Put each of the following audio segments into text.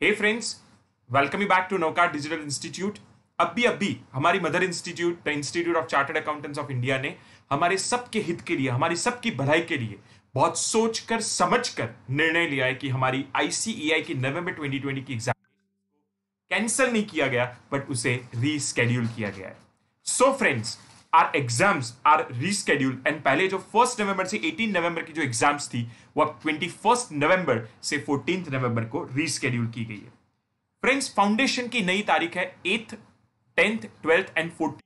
Hey friends welcome back to Nauka digital institute अभी अभी हमारी mother institute the institute of chartered accountants of India ने हमारे सबके हित के लिए, हमारी सबकी भलाई के लिए बहुत सोचकर, समझकर निर्णय लिया है कि हमारी आईसीईआई की नवंबर 2020 की एग्ज़ाम कैंसिल नहीं किया गया बट उसे रीस्केड्यूल किया गया है। So so friends are exams are reschedule and पहले जो फ़र्स्ट नवंबर से 18 नवंबर की जो एग्ज़ाम्स थी, वो अब ट्वेंटी फ़र्स्ट नवंबर से फोर्टीन नवंबर को रीस्केड्यूल की गई है। फ्रेंड्स फाउंडेशन की नई तारीख है eighth tenth twelfth and fourteen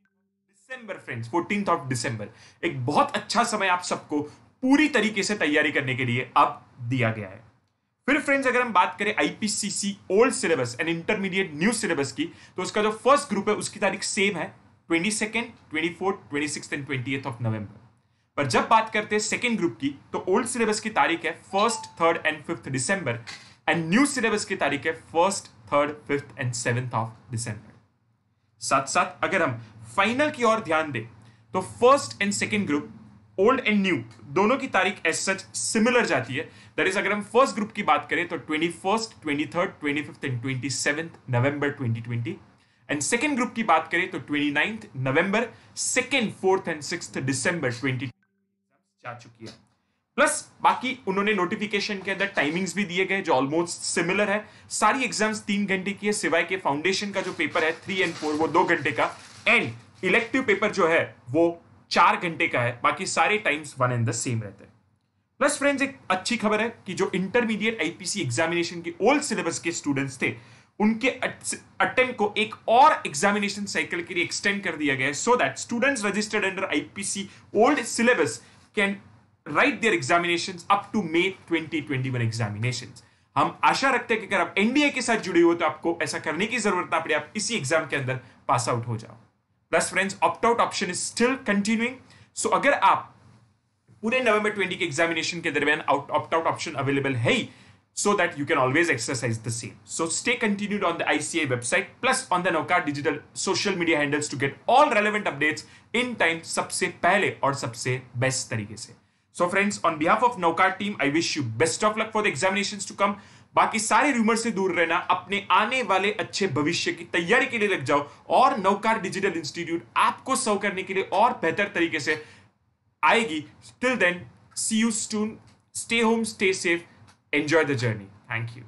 December friends fourteen of December एक बहुत अच्छा समय आप सबको पूरी तरीके से तैयारी करने के लिए अब दिया गया है। फिर फ्रेंड्स अगर हम बात करें IPCC old syllabus and intermediate new syllabus की तो उसका जो फ़र्स्ट ग्रुप है, उसकी तारीख सेम है। Twenty second twenty fourth twenty six and twenty of November पर जब बात करते हैं सेकेंड ग्रुप की तो ओल्ड सिलेबस की तारीख है first third and fifth December and new syllabus की तारीख है first third fifth and seventh of December साथ साथ अगर हम फाइनल की ओर ध्यान दें तो first and second group old and new दोनों की तारीख एज सच सिमिलर जाती है। दैट इज़ अगर हम फ़र्स्ट ग्रुप की बात करें तो twenty first twenty third twenty fifth and twenty seventh November twenty twenty and second group की बात करें तो twenty ninth November second fourth and six December twenty जा चुकी है। प्लस बाकी उन्होंने नोटिफिकेशन के अंदर टाइमिंग्स भी दिए गए, जो ऑलमोस्ट सिमिलर है। सारी एग्ज़ाम्स तीन घंटे की है, सिवाय के फाउंडेशन का जो पेपर है थ्री एंड फोर वो दो घंटे का। एंड इलेक्टिव पेपर जो है, वो चार घंटे का है। बाकी सारे times one and the same रहते हैं। प्लस फ्रेंड्स एक अच्छी खबर है कि जो इंटरमीडिएट आईपीसी एग्जामिनेशन के ओल्ड सिलेबस के स्टूडेंट्स थे उनके अटेम्प्ट को एक और एग्जामिनेशन साइकिल के लिए एक्सटेंड कर दिया गया है so that students registered under IPC old syllabus can write their examination up to May 2021 examination हम आशा रखते हैं कि अगर आप एनडीए के साथ जुड़े हो तो आपको ऐसा करने की ज़रूरत ना पड़े, आप इसी एग्ज़ाम के अंदर पास आउट हो जाओ। Plus friends opt out option is still continuing so अगर आप पूरे नवंबर 20 के एग्जामिनेशन के दरमियान ऑप्ट आउट ऑप्शन अवेलेबल है ही so that you can always exercise the same. So stay continued on the ICA website plus on the Nauka digital social media handles to get all relevant updates in time सबसे पहले और सबसे best तरीके से So friends, on behalf of Nauka team, I wish you best of luck for the examinations to come. बाकी सारे rumour से दूर रहना अपने आने वाले अच्छे भविष्य की तैयारी के लिए लग जाओ और नौकार डिजिटल इंस्टीट्यूट आपको सर्व करने के लिए और बेहतर तरीके से आएगी till then see you soon stay home stay safe Enjoy the journey. Thank you.